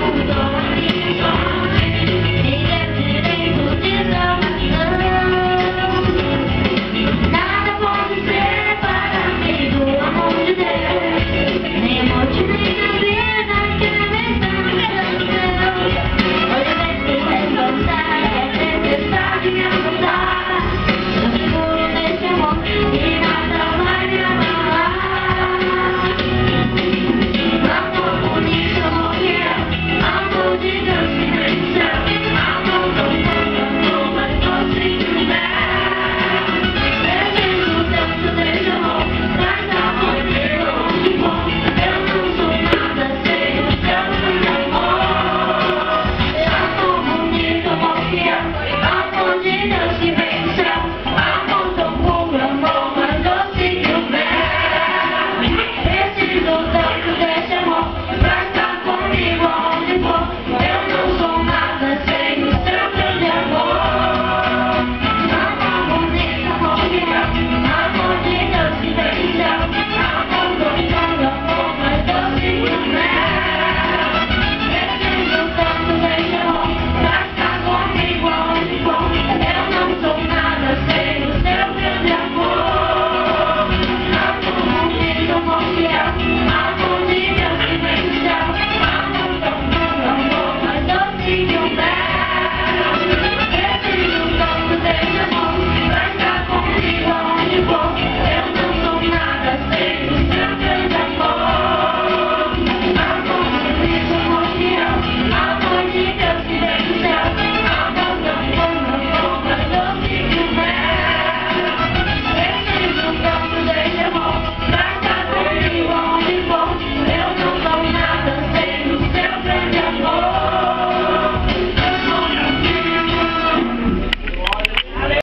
Não, não.